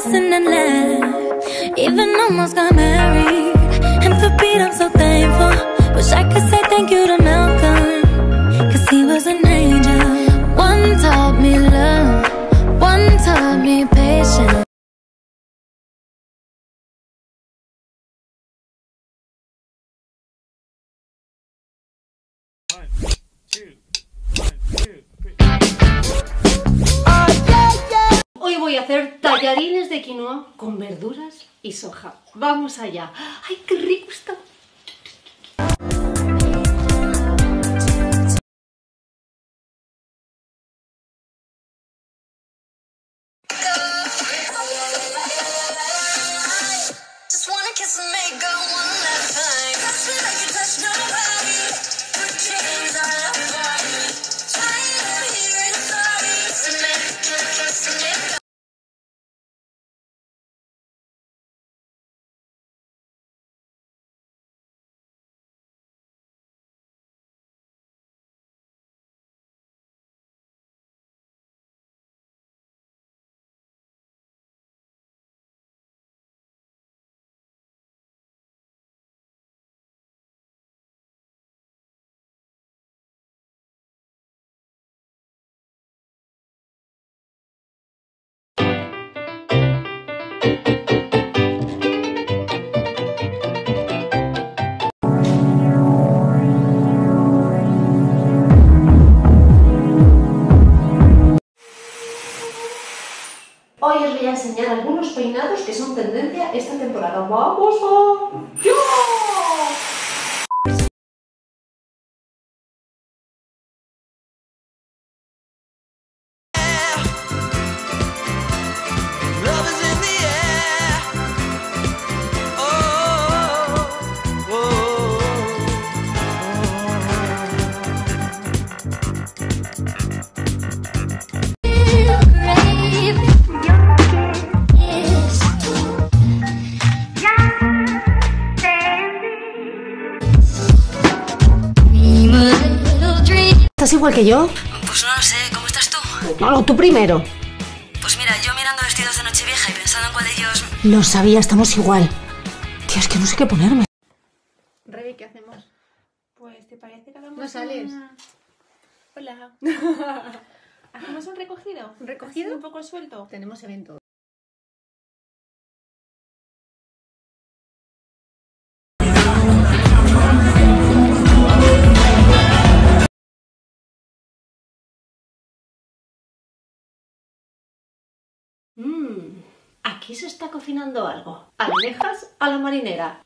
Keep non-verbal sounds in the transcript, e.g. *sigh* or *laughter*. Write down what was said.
kissing and laughed. Even almost got married. And for Pete, I'm so thankful. Wish I could say thank you to Malcolm. Cause he was an angel. One taught me love, one taught me patience. Voy a hacer tallarines de quinoa con verduras y soja. Vamos allá. ¡Ay, qué rico está! Que son tendencia esta temporada. ¡Vamos a... ¿Estás igual que yo? Pues no lo sé, ¿cómo estás tú? No, no, tú primero. Pues mira, yo mirando vestidos de Nochevieja y pensando en cuál de ellos... Lo sabía, estamos igual. Tío, es que no sé qué ponerme. Rebe, ¿qué hacemos? Pues, ¿te parece que hagamos ¿No sales? una- Hola. *laughs* ¿Hacemos un recogido? ¿Un recogido? Así un poco suelto. Tenemos evento. Mmm, aquí se está cocinando algo. Almejas a la marinera.